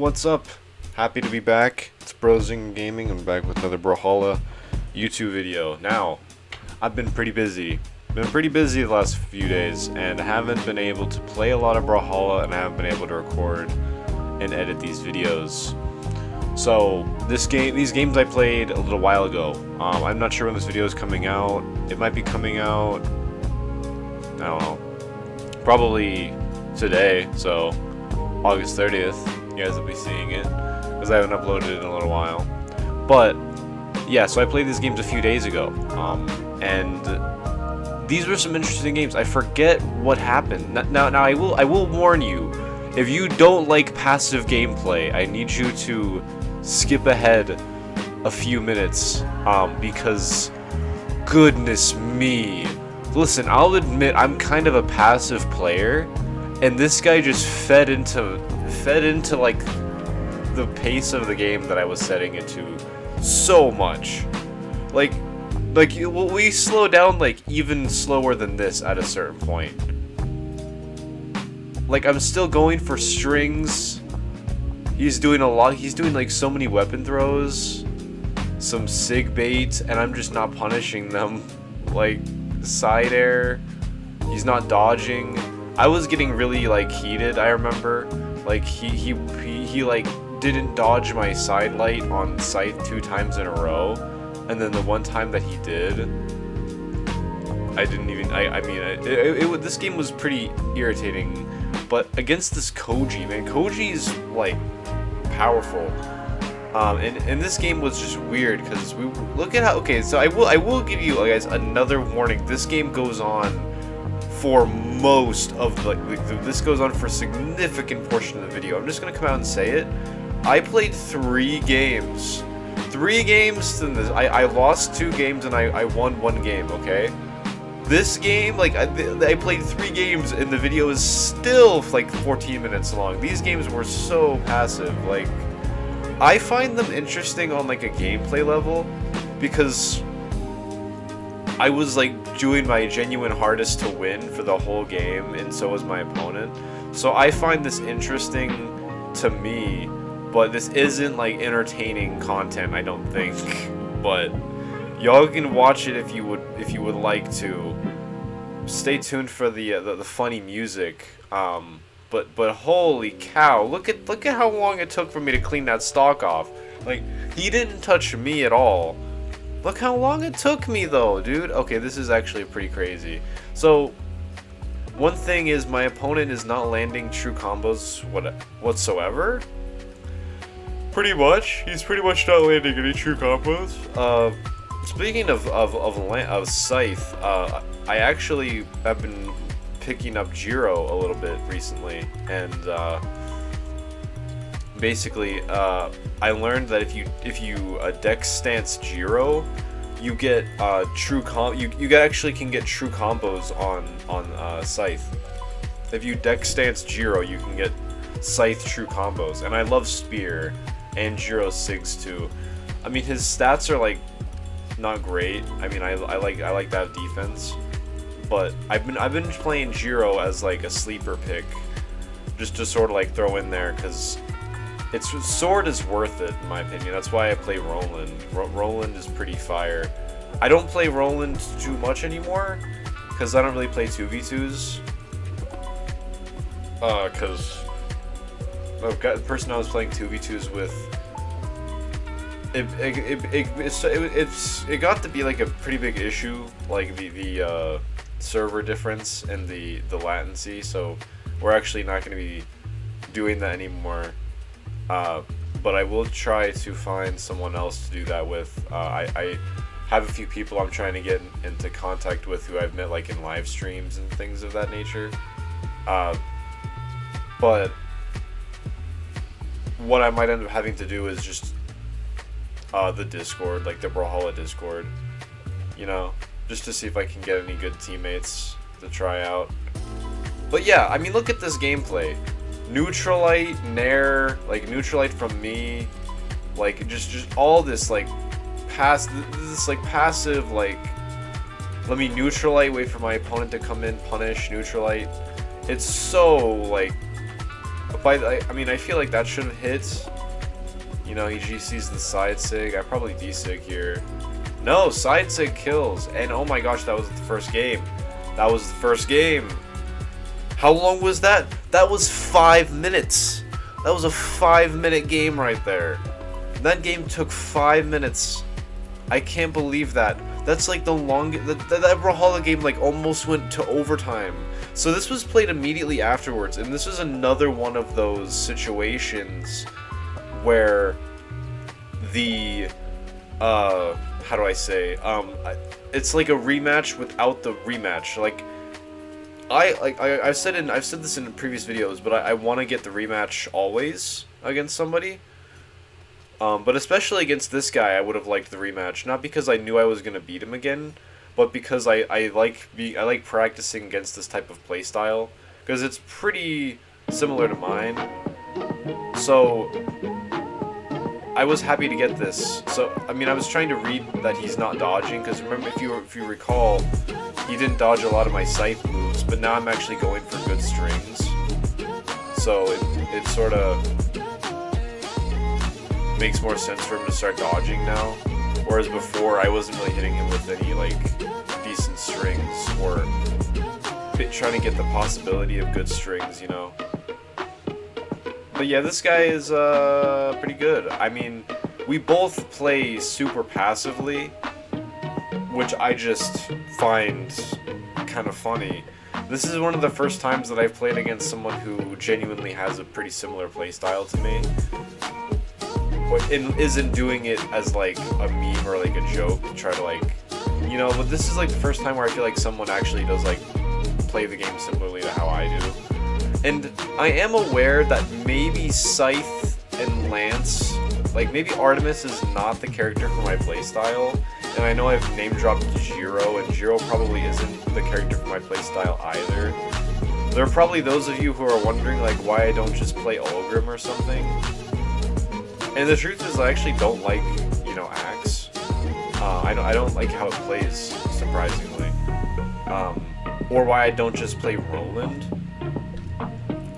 What's up? Happy to be back. It's Brozinger Gaming. I'm back with another Brawlhalla YouTube video. Now, I've been pretty busy. Been pretty busy the last few days and haven't been able to play a lot of Brawlhalla and I haven't been able to record and edit these videos. So this game, these games I played a little while ago. Um, I'm not sure when this video is coming out. It might be coming out. I don't know. Probably today. So August 30th. You guys will be seeing it because I haven't uploaded it in a little while. But yeah, so I played these games a few days ago, um, and these were some interesting games. I forget what happened. Now, now I will I will warn you, if you don't like passive gameplay, I need you to skip ahead a few minutes um, because goodness me. Listen, I'll admit I'm kind of a passive player, and this guy just fed into fed into like the pace of the game that I was setting it to so much. Like, like we slow down like even slower than this at a certain point. Like I'm still going for strings. He's doing a lot. He's doing like so many weapon throws, some sig baits, and I'm just not punishing them. Like side air. He's not dodging. I was getting really like heated. I remember, like he he he, he like didn't dodge my side light on sight two times in a row, and then the one time that he did, I didn't even. I I mean, it, it, it this game was pretty irritating, but against this Koji man, Koji's like powerful. Um, and, and this game was just weird because we look at how okay so I will I will give you guys another warning this game goes on for most of like, this goes on for a significant portion of the video. I'm just gonna come out and say it. I played three games. Three games in this. I, I lost two games and I, I won one game okay? This game like I, I played three games and the video is still like 14 minutes long. These games were so passive like I find them interesting on like a gameplay level because I was like doing my genuine hardest to win for the whole game and so was my opponent. So I find this interesting to me, but this isn't like entertaining content, I don't think. But y'all can watch it if you would if you would like to. Stay tuned for the uh, the, the funny music. Um, but but holy cow, look at look at how long it took for me to clean that stock off. Like he didn't touch me at all. Look how long it took me though, dude. Okay, this is actually pretty crazy. So one thing is my opponent is not landing true combos what whatsoever. Pretty much, he's pretty much not landing any true combos. Uh, speaking of of of, of Scythe, uh, I actually have been picking up Jiro a little bit recently, and uh, basically, uh, I learned that if you if you uh, dex stance Jiro, you get uh, true com you you actually can get true combos on on uh, Scythe. If you dex stance Jiro, you can get Scythe true combos, and I love Spear and Jiro Sigs too. I mean, his stats are like not great. I mean, I, I like I like that defense, but I've been I've been playing Jiro as like a sleeper pick, just to sort of like throw in there because its sword is worth it in my opinion. That's why I play Roland. Ro Roland is pretty fire. I don't play Roland too much anymore because I don't really play two v twos. Uh, because the person I was playing two v twos with it it, it, it, it's, it, it's it got to be like a pretty big issue like the the uh server difference and the the latency so we're actually not going to be doing that anymore uh, but I will try to find someone else to do that with uh, I, I have a few people I'm trying to get into contact with who I've met like in live streams and things of that nature uh, but what I might end up having to do is just uh, the Discord, like the Brawlhalla Discord, you know, just to see if I can get any good teammates to try out. But yeah, I mean, look at this gameplay. Neutral light, Nair, like Neutral light from me, like just just all this like pass this like passive like let me neutral light, wait for my opponent to come in, punish, neutral light. It's so like by the, I mean, I feel like that should have hit. You know, he GC's the side sig. I probably D-sig here. No, side sig kills. And oh my gosh, that was the first game. That was the first game. How long was that? That was five minutes. That was a five minute game right there. That game took five minutes. I can't believe that. That's like the longest. That, that Brawlhalla game like almost went to overtime. So this was played immediately afterwards, and this was another one of those situations where the uh how do I say um it's like a rematch without the rematch like I like I, have said in I've said this in previous videos but I, I want to get the rematch always against somebody. Um, but especially against this guy I would have liked the rematch. Not because I knew I was gonna beat him again but because I, I like be I like practicing against this type of playstyle because it's pretty similar to mine. So I was happy to get this. So, I mean, I was trying to read that he's not dodging, because remember, if you if you recall, he didn't dodge a lot of my scythe moves, but now I'm actually going for good strings. So, it, it sort of makes more sense for him to start dodging now. Whereas before, I wasn't really hitting him with any, like, decent strings, or trying to get the possibility of good strings, you know? But yeah, this guy is uh, pretty good. I mean, we both play super passively, which I just find kind of funny. This is one of the first times that I've played against someone who genuinely has a pretty similar playstyle to me. And isn't doing it as like a meme or like a joke to try to like, you know, but this is like the first time where I feel like someone actually does like play the game similarly to how I do. And I am aware that maybe Scythe and Lance, like maybe Artemis is not the character for my playstyle. And I know I've name dropped Jiro, and Jiro probably isn't the character for my playstyle either. There are probably those of you who are wondering like why I don't just play Ulgrim or something. And the truth is I actually don't like, you know, Axe. Uh, I, don't, I don't like how it plays, surprisingly. Um, or why I don't just play Roland.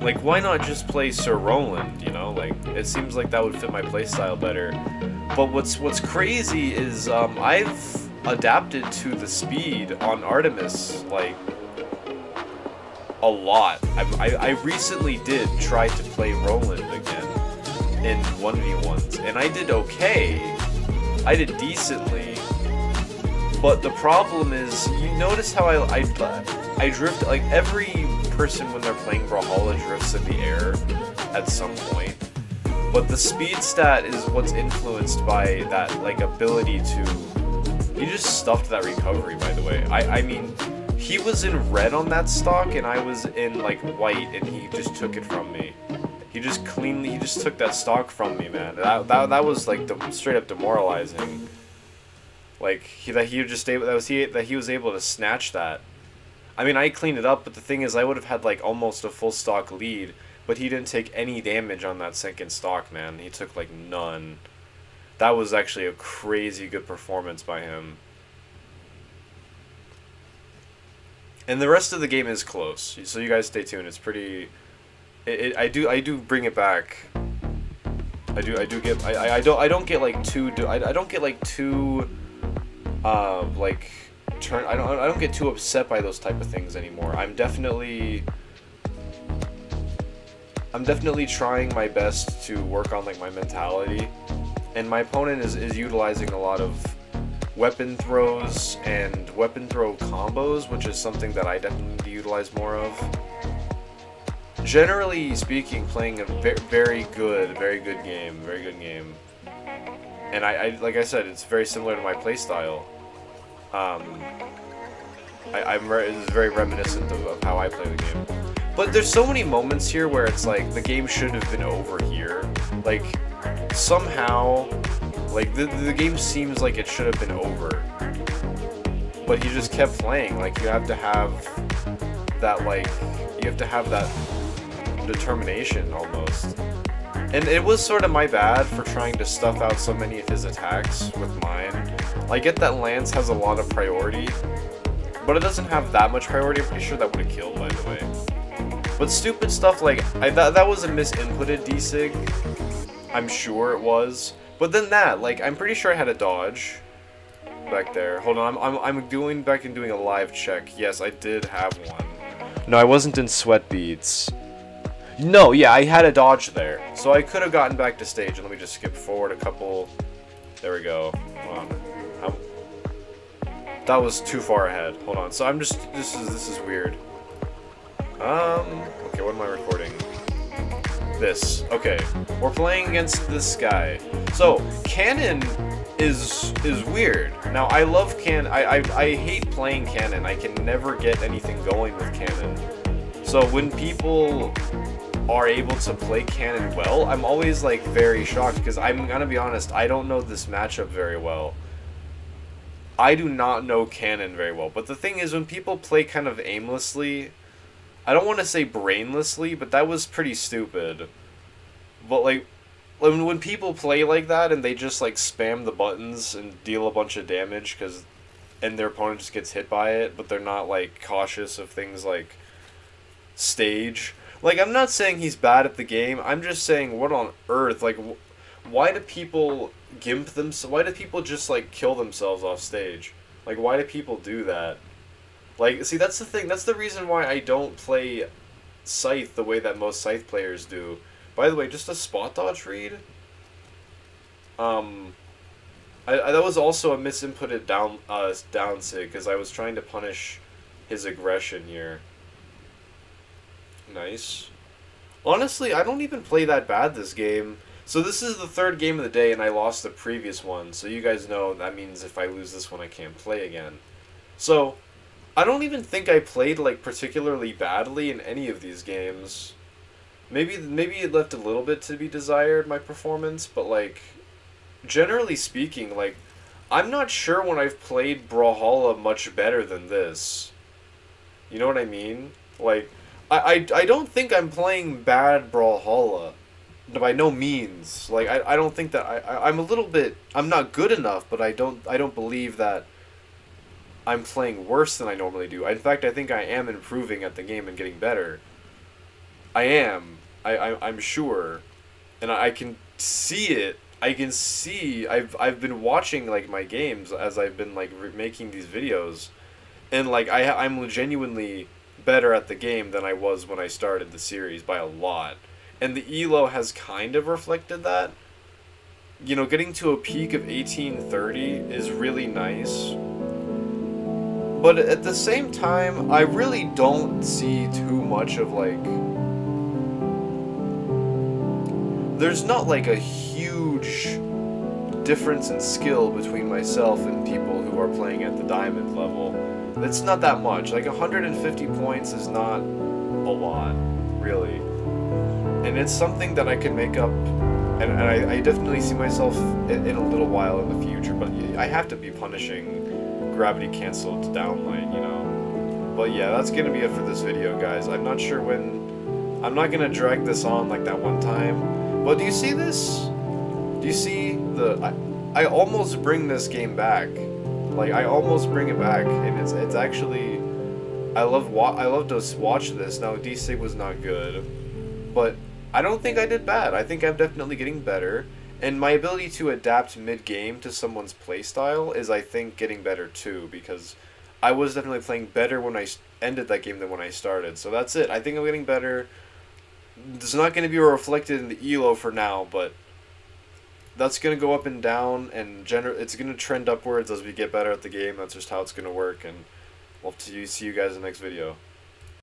Like, why not just play Sir Roland, you know? Like, it seems like that would fit my playstyle better. But what's what's crazy is um, I've adapted to the speed on Artemis, like, a lot. I, I, I recently did try to play Roland again in 1v1s, and I did okay. I did decently. But the problem is, you notice how I, I, I drift, like, every person when they're playing Brawlhalla drifts in the air at some point. But the speed stat is what's influenced by that like ability to. He just stuffed that recovery, by the way. I I mean, he was in red on that stock, and I was in like white, and he just took it from me. He just cleanly, he just took that stock from me, man. That that, that was like straight up demoralizing. Like he that he just able that was he that he was able to snatch that I mean, I cleaned it up, but the thing is, I would have had like almost a full stock lead, but he didn't take any damage on that second stock, man. He took like none. That was actually a crazy good performance by him. And the rest of the game is close, so you guys stay tuned. It's pretty. It, it I do I do bring it back. I do I do get I, I don't I don't get like too I, I don't get like too uh like turn I don't I don't get too upset by those type of things anymore. I'm definitely I'm definitely trying my best to work on like my mentality. And my opponent is, is utilizing a lot of weapon throws and weapon throw combos, which is something that I definitely need to utilize more of. Generally speaking, playing a very good, very good game, very good game. And I, I like I said, it's very similar to my playstyle. Um, I, am it's very reminiscent of, of how I play the game. But there's so many moments here where it's like the game should have been over here. Like somehow, like the the game seems like it should have been over. But he just kept playing. Like you have to have that like you have to have that determination almost. And it was sort of my bad for trying to stuff out so many of his attacks with mine. I get that Lance has a lot of priority, but it doesn't have that much priority. I'm pretty sure that would have killed, by the way. But stupid stuff like, I, that, that was a misinputted D-Sig. I'm sure it was. But then that, like, I'm pretty sure I had a dodge back there. Hold on, I'm, I'm, I'm doing back and doing a live check. Yes, I did have one. No, I wasn't in sweat beads. No, yeah, I had a dodge there. So I could have gotten back to stage. And let me just skip forward a couple. There we go. I'm, that was too far ahead. Hold on. So I'm just, this is, this is weird. Um, okay, what am I recording? This. Okay. We're playing against this guy. So, Cannon is is weird. Now, I love Can. I, I, I hate playing Cannon. I can never get anything going with Cannon. So when people are able to play Cannon well, I'm always like very shocked because I'm gonna be honest, I don't know this matchup very well. I do not know Cannon very well. But the thing is, when people play kind of aimlessly, I don't want to say brainlessly, but that was pretty stupid. But like, when when people play like that and they just like spam the buttons and deal a bunch of damage because, and their opponent just gets hit by it, but they're not like cautious of things like stage. Like I'm not saying he's bad at the game. I'm just saying what on earth like. why do people gimp them? Why do people just like kill themselves off stage? Like, why do people do that? Like, see, that's the thing. That's the reason why I don't play Scythe the way that most Scythe players do. By the way, just a spot dodge read. Um, I, I that was also a misinputted down uh down sig because I was trying to punish his aggression here. Nice. Honestly, I don't even play that bad this game. So this is the third game of the day, and I lost the previous one. So you guys know that means if I lose this one, I can't play again. So I don't even think I played like particularly badly in any of these games. Maybe maybe it left a little bit to be desired my performance, but like generally speaking, like I'm not sure when I've played Brawlhalla much better than this. You know what I mean? Like I I, I don't think I'm playing bad Brawlhalla. By no means. Like I, I don't think that I, I I'm a little bit I'm not good enough, but I don't I don't believe that I'm playing worse than I normally do. In fact, I think I am improving at the game and getting better. I am. I, I I'm sure, and I, I can see it. I can see. I've I've been watching like my games as I've been like making these videos, and like I I'm genuinely better at the game than I was when I started the series by a lot, and the elo has kind of reflected that. You know, getting to a peak of 1830 is really nice but at the same time, I really don't see too much of like. There's not like a huge difference in skill between myself and people who are playing at the diamond level. It's not that much. Like 150 points is not a lot, really. And it's something that I can make up, and, and I, I, definitely see myself in, in a little while in the future, but I have to be punishing gravity canceled downlight, you know. But yeah, that's gonna be it for this video, guys. I'm not sure when... I'm not gonna drag this on like that one time. But do you see this? Do you see the... I, I almost bring this game back. Like, I almost bring it back, and it's it's actually... I love wa I love to watch this. Now, D-Sig was not good, but I don't think I did bad. I think I'm definitely getting better. And my ability to adapt mid game to someone's playstyle is, I think, getting better too, because I was definitely playing better when I ended that game than when I started. So that's it. I think I'm getting better. It's not going to be reflected in the elo for now, but that's going to go up and down, and gener- it's going to trend upwards as we get better at the game. That's just how it's going to work, and we'll see you guys in the next video.